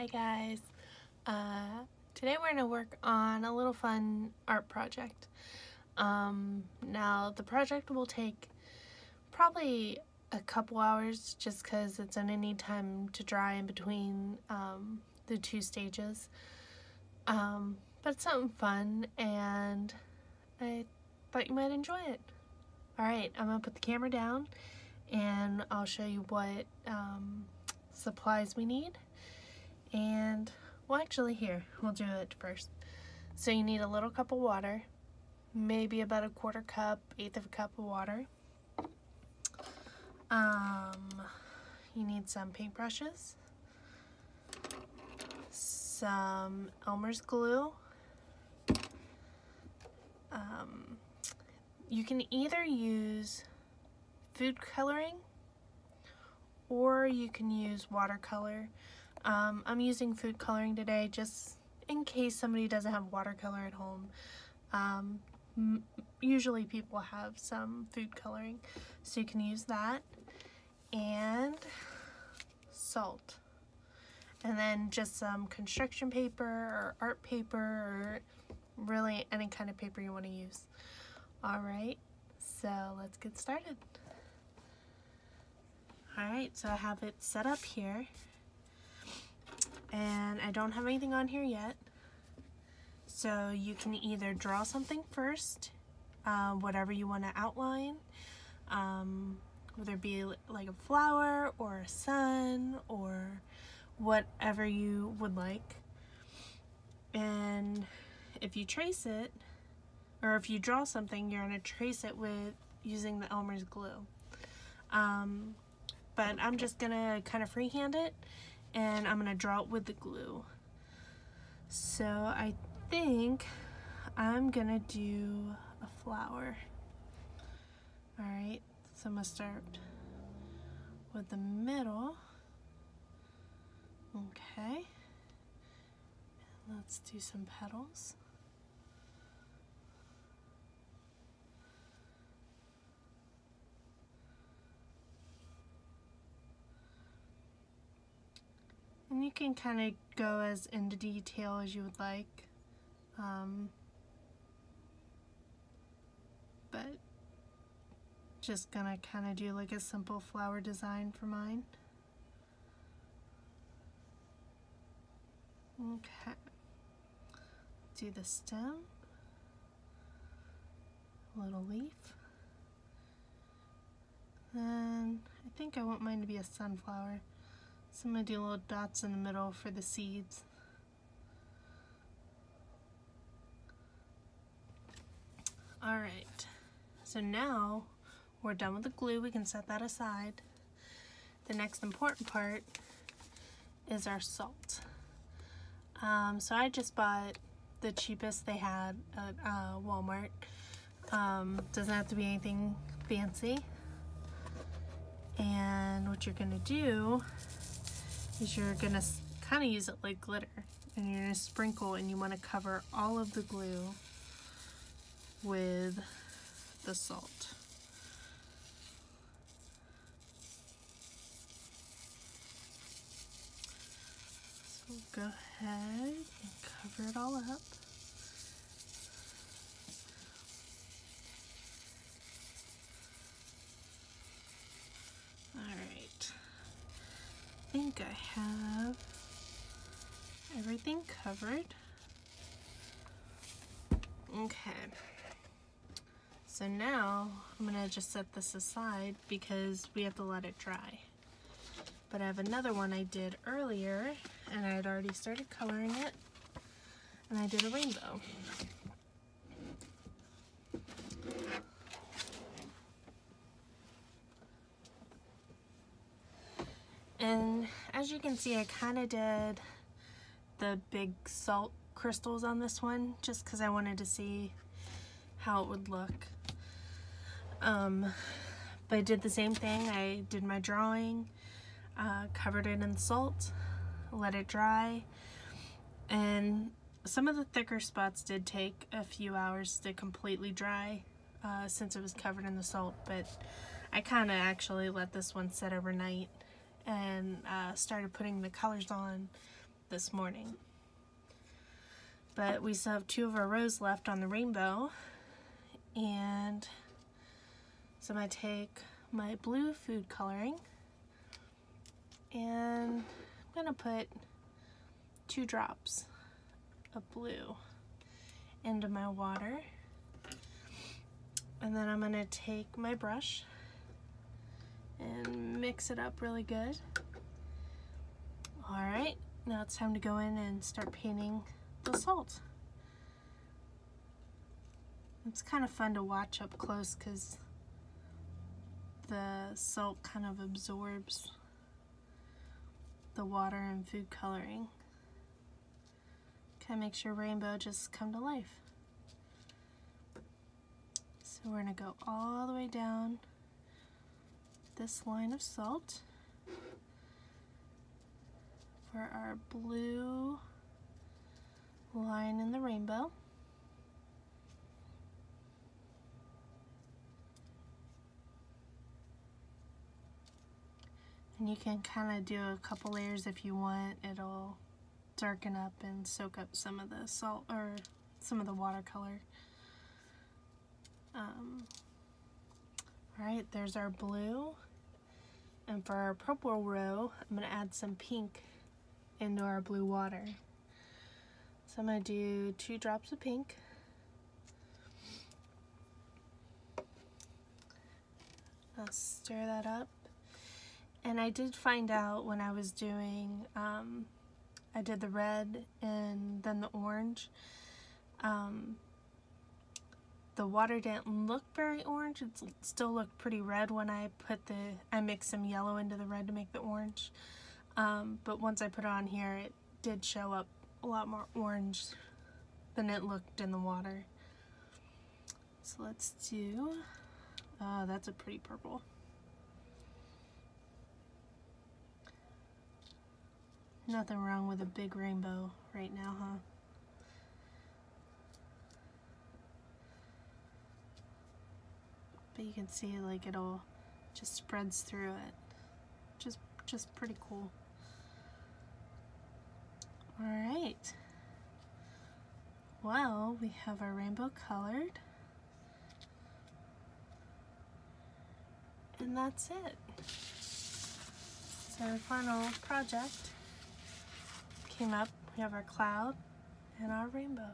Hi guys. Uh, today we're going to work on a little fun art project. Um, now the project will take probably a couple hours just because it's going to need time to dry in between um, the two stages. Um, but it's something fun and I thought you might enjoy it. Alright, I'm going to put the camera down and I'll show you what um, supplies we need. Well actually here, we'll do it first. So you need a little cup of water, maybe about a quarter cup, eighth of a cup of water. Um, you need some paintbrushes, some Elmer's glue. Um, you can either use food coloring or you can use watercolor. Um, I'm using food coloring today just in case somebody doesn't have watercolor at home. Um, usually people have some food coloring so you can use that and salt and then just some construction paper or art paper or really any kind of paper you want to use. Alright, so let's get started. Alright, so I have it set up here. And I don't have anything on here yet. So you can either draw something first, uh, whatever you want to outline, um, whether it be like a flower or a sun or whatever you would like. And if you trace it, or if you draw something, you're going to trace it with using the Elmer's glue. Um, but I'm just going to kind of freehand it and I'm to draw it with the glue. So I think I'm to do a flower. Alright, so I'm to start with the middle. Okay. Let's do some petals. You can kind of go as into detail as you would like. Um, but just gonna kind of do like a simple flower design for mine. Okay. Do the stem. Little leaf. And I think I want mine to be a sunflower. So I'm going to do little dots in the middle for the seeds. Alright, so now we're done with the glue. We can set that aside. The next important part is our salt. Um, so I just bought the cheapest they had at uh, Walmart. Um, doesn't have to be anything fancy. And what you're going to do is you're to kind of use it like glitter. And you're to sprinkle and you want to cover all of the glue with the salt. So go ahead and cover it all up. Think I have everything covered. Okay. So now I'm gonna just set this aside because we have to let it dry. But I have another one I did earlier and I had already started coloring it and I did a rainbow. And as you can see, I kind of did the big salt crystals on this one just because I wanted to see how it would look. Um, but I did the same thing. I did my drawing, uh, covered it in salt, let it dry, and some of the thicker spots did take a few hours to completely dry uh, since it was covered in the salt, but I kind of actually let this one sit overnight and uh, started putting the colors on this morning. But we still have two of our rows left on the rainbow. And so I'm going to take my blue food coloring and I'm going to put two drops of blue into my water. And then I'm going to take my brush and mix it up really good. Alright, now it's time to go in and start painting the salt. It's kind of fun to watch up close because the salt kind of absorbs the water and food coloring. Kind of makes your rainbow just come to life. So we're going to go all the way down this line of salt for our blue line in the rainbow. And you can kind of do a couple layers if you want. It'll darken up and soak up some of the salt or some of the watercolor. Um, Alright, there's our blue. And for our purple row, I'm to add some pink into our blue water. So I'm to do two drops of pink. I'll stir that up. And I did find out when I was doing, um, I did the red and then the orange. Um, the water didn't look very orange. It still looked pretty red when I put the, I mixed some yellow into the red to make the orange. Um, but once I put it on here, it did show up a lot more orange than it looked in the water. So let's do, oh, that's a pretty purple. Nothing wrong with a big rainbow right now, huh? But you can see like it all just spreads through it. Just, just pretty cool. All right. Well, we have our rainbow colored. And that's it. So our final project came up. We have our cloud and our rainbow.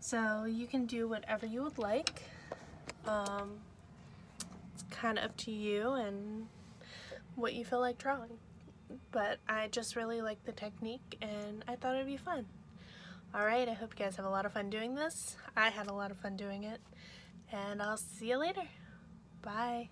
So you can do whatever you would like. Um, kind of up to you and what you feel like drawing but I just really like the technique and I thought it'd be fun. Alright, I hope you guys have a lot of fun doing this. I had a lot of fun doing it. And I'll see you later. Bye.